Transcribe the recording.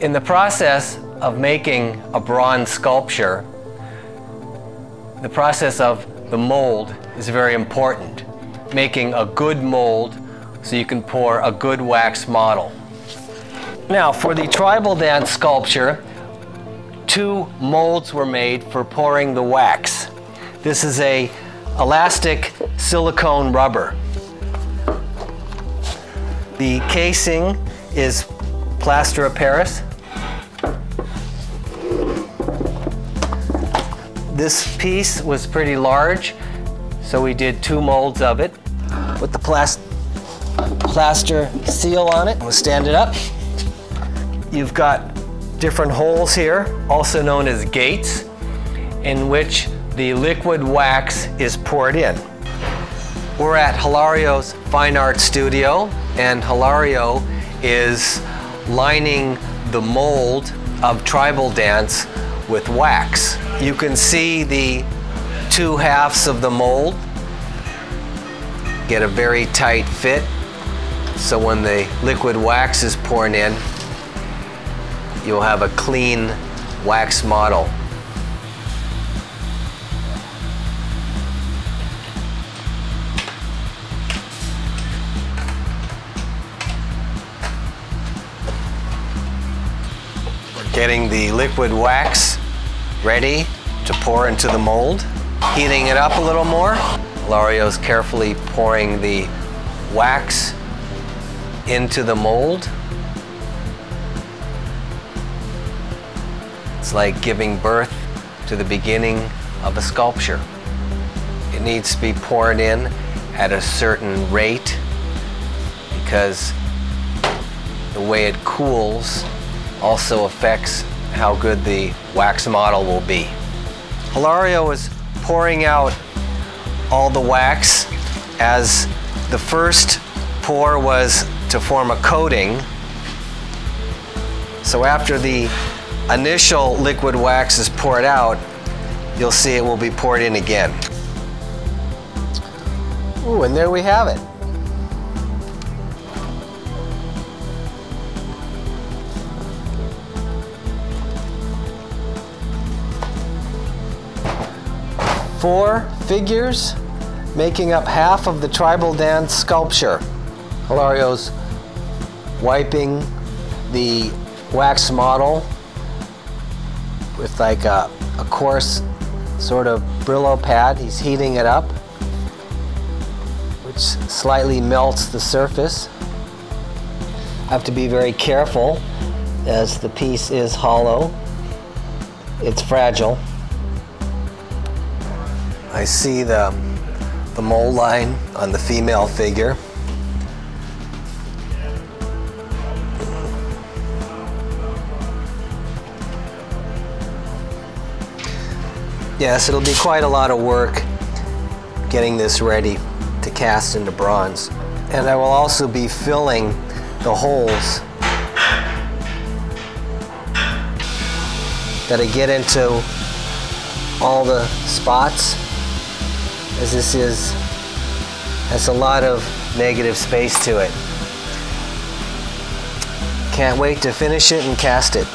In the process of making a bronze sculpture, the process of the mold is very important. Making a good mold so you can pour a good wax model. Now, for the tribal dance sculpture, two molds were made for pouring the wax. This is a elastic silicone rubber. The casing is plaster of Paris. This piece was pretty large, so we did two molds of it with the plas plaster seal on it. We'll stand it up. You've got different holes here, also known as gates, in which the liquid wax is poured in. We're at Hilario's Fine Art Studio, and Hilario is lining the mold of tribal dance with wax. You can see the two halves of the mold get a very tight fit so when the liquid wax is poured in you'll have a clean wax model. We're getting the liquid wax ready to pour into the mold. Heating it up a little more. Lario's carefully pouring the wax into the mold. It's like giving birth to the beginning of a sculpture. It needs to be poured in at a certain rate because the way it cools also affects how good the wax model will be. Hilario is pouring out all the wax as the first pour was to form a coating. So after the initial liquid wax is poured out, you'll see it will be poured in again. Ooh, and there we have it. Four figures making up half of the tribal dance sculpture. Hilario's wiping the wax model with like a, a coarse sort of Brillo pad. He's heating it up, which slightly melts the surface. I have to be very careful as the piece is hollow. It's fragile. I see the, um, the mold line on the female figure. Yes, it'll be quite a lot of work getting this ready to cast into bronze. And I will also be filling the holes that I get into all the spots as this is has a lot of negative space to it. Can't wait to finish it and cast it.